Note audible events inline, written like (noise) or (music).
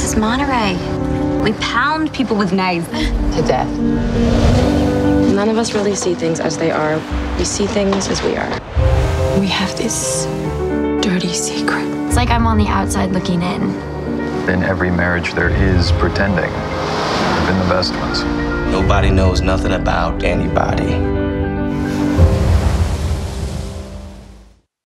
This is Monterey. We pound people with knives. (gasps) To death. None of us really see things as they are. We see things as we are. We have this dirty secret. It's like I'm on the outside looking in. In every marriage, there is pretending, I've been the best ones. Nobody knows nothing about anybody.